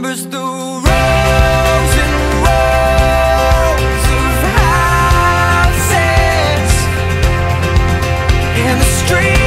remembers the rows and rows of houses in the street.